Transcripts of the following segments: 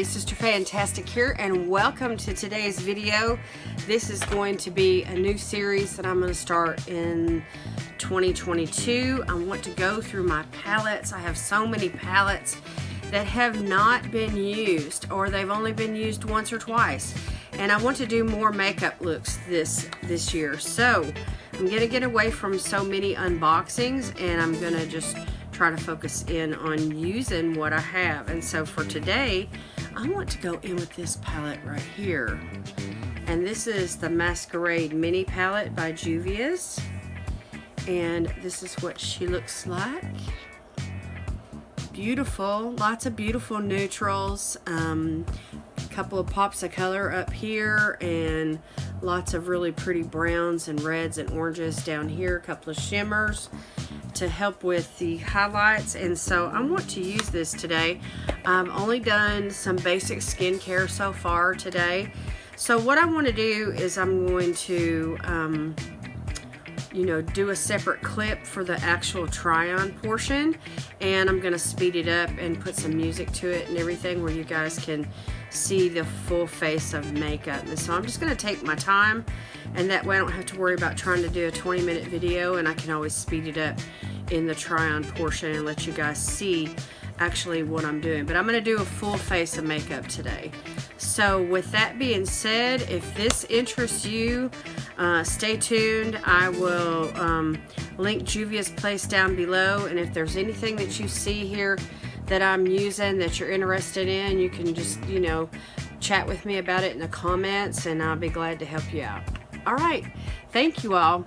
everybody, Sister Fantastic here and welcome to today's video. This is going to be a new series that I'm going to start in 2022. I want to go through my palettes. I have so many palettes that have not been used or they've only been used once or twice. And I want to do more makeup looks this, this year. So I'm going to get away from so many unboxings and I'm going to just try to focus in on using what I have. And so for today, I want to go in with this palette right here. And this is the Masquerade Mini Palette by Juvia's. And this is what she looks like. Beautiful, lots of beautiful neutrals. Um, a couple of pops of color up here and lots of really pretty browns and reds and oranges down here. A couple of shimmers to help with the highlights and so I want to use this today. I've only done some basic skincare so far today. So what I want to do is I'm going to um, you know do a separate clip for the actual try on portion and I'm gonna speed it up and put some music to it and everything where you guys can see the full face of makeup and so I'm just gonna take my time and that way I don't have to worry about trying to do a 20 minute video and I can always speed it up in the try-on portion and let you guys see actually what I'm doing. But I'm going to do a full face of makeup today. So with that being said, if this interests you, uh, stay tuned. I will um, link Juvia's Place down below. And if there's anything that you see here that I'm using that you're interested in, you can just, you know, chat with me about it in the comments and I'll be glad to help you out. All right. Thank you all.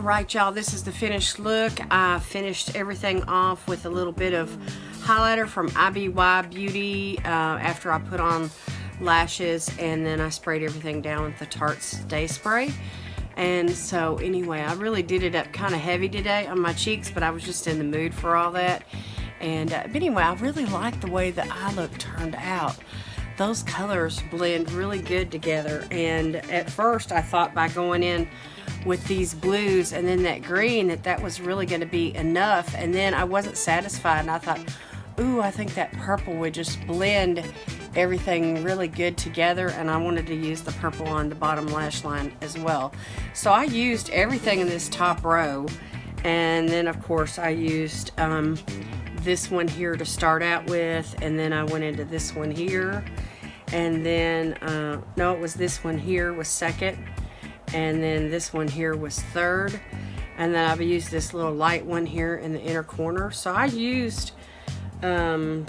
All right, y'all, this is the finished look. I finished everything off with a little bit of highlighter from IBY Beauty uh, after I put on lashes and then I sprayed everything down with the Tarte Stay Spray. And so anyway, I really did it up kind of heavy today on my cheeks, but I was just in the mood for all that. And uh, but anyway, I really like the way the eye look turned out. Those colors blend really good together. And at first I thought by going in with these blues and then that green that that was really going to be enough. And then I wasn't satisfied and I thought, ooh, I think that purple would just blend everything really good together and I wanted to use the purple on the bottom lash line as well. So I used everything in this top row and then of course I used um, this one here to start out with and then I went into this one here and then uh, no it was this one here was second and then this one here was third and then I've used this little light one here in the inner corner so I used um,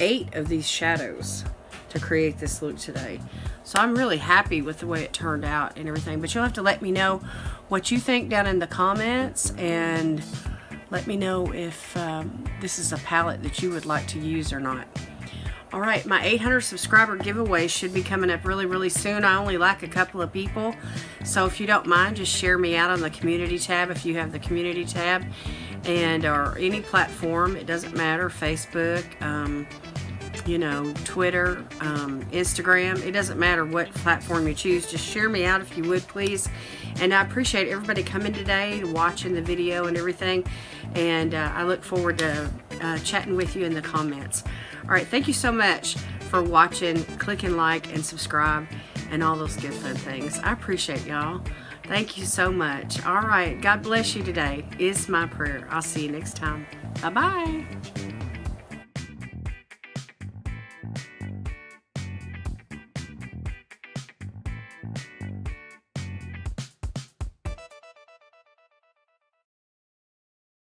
eight of these shadows to create this look today. So I'm really happy with the way it turned out and everything. But you'll have to let me know what you think down in the comments and let me know if um, this is a palette that you would like to use or not. All right, my 800 subscriber giveaway should be coming up really, really soon. I only like a couple of people. So if you don't mind, just share me out on the community tab if you have the community tab and or any platform. It doesn't matter, Facebook, um, you know, Twitter, um, Instagram. It doesn't matter what platform you choose. Just share me out if you would, please. And I appreciate everybody coming today, watching the video and everything. And uh, I look forward to uh, chatting with you in the comments. All right, thank you so much for watching, clicking like and subscribe and all those good fun things. I appreciate y'all. Thank you so much. All right, God bless you today is my prayer. I'll see you next time. Bye-bye.